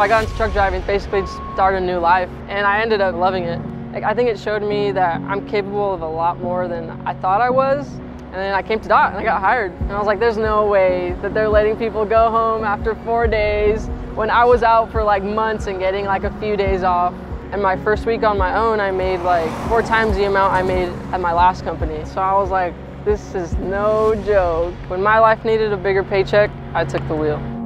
I got into truck driving, basically to start a new life, and I ended up loving it. Like, I think it showed me that I'm capable of a lot more than I thought I was. And then I came to DOT and I got hired. And I was like, there's no way that they're letting people go home after four days when I was out for like months and getting like a few days off. And my first week on my own, I made like four times the amount I made at my last company. So I was like, this is no joke. When my life needed a bigger paycheck, I took the wheel.